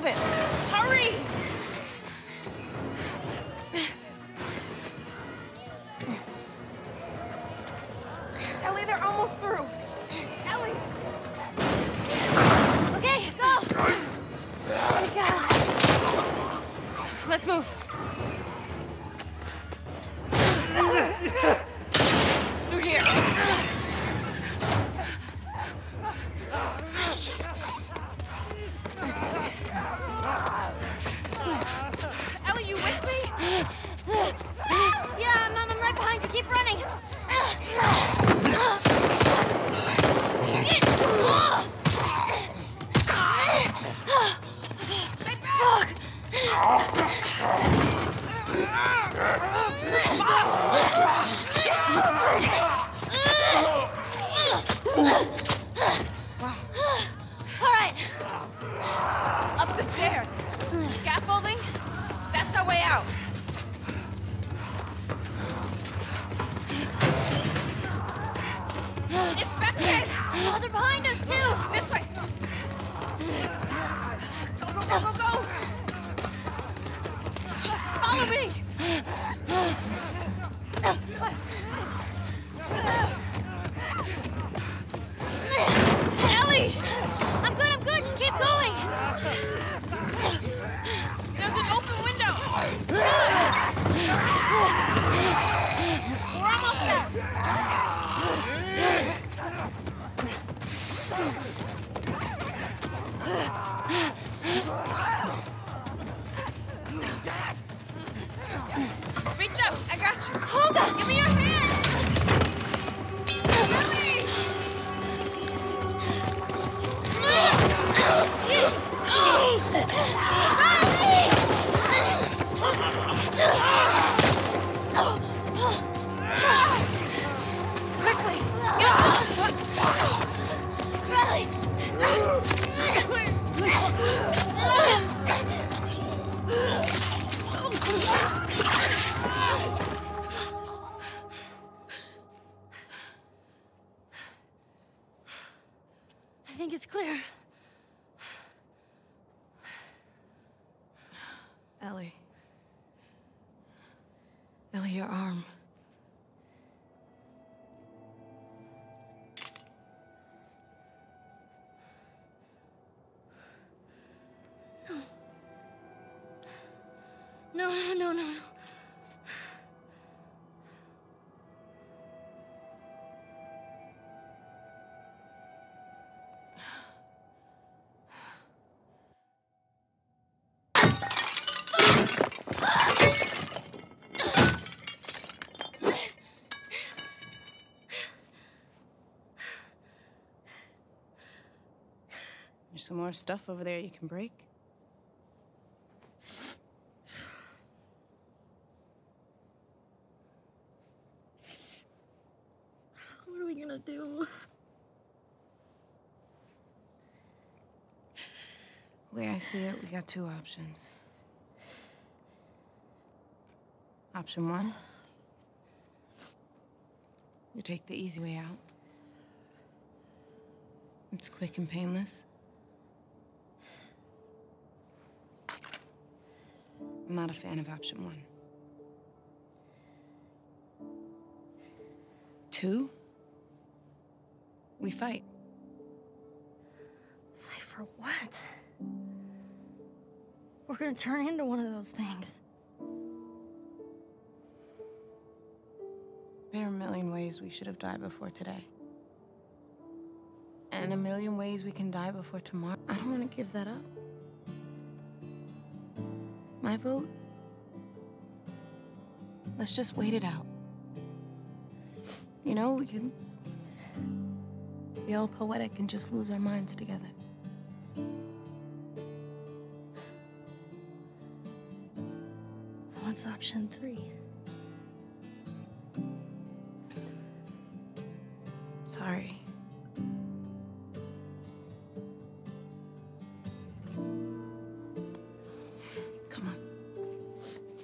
Hold it. Hurry! Ellie, they're almost through. Ellie! Okay, go! We oh go. Let's move. Fuck. All right. Up the stairs. Scaffolding? That's our way out. Infected! Oh, they're behind us, follow me! Ellie! I'm good, I'm good. Just keep going. There's an open window! We're almost there! Reach up! I got you! Hold on. Give me your hand! Ellie! Quickly! Get I think it's clear. Ellie. Ellie, your arm. No, no, no, no, no. There's some more stuff over there you can break. What are we gonna do? The way I see it, we got two options. Option one, you take the easy way out. It's quick and painless. I'm not a fan of option one. Two, we fight. Fight for what? We're gonna turn into one of those things. There are a million ways we should have died before today. And a million ways we can die before tomorrow. I don't want to give that up. My vote? Let's just wait it out. You know, we can be all poetic and just lose our minds together. What's option three? Sorry.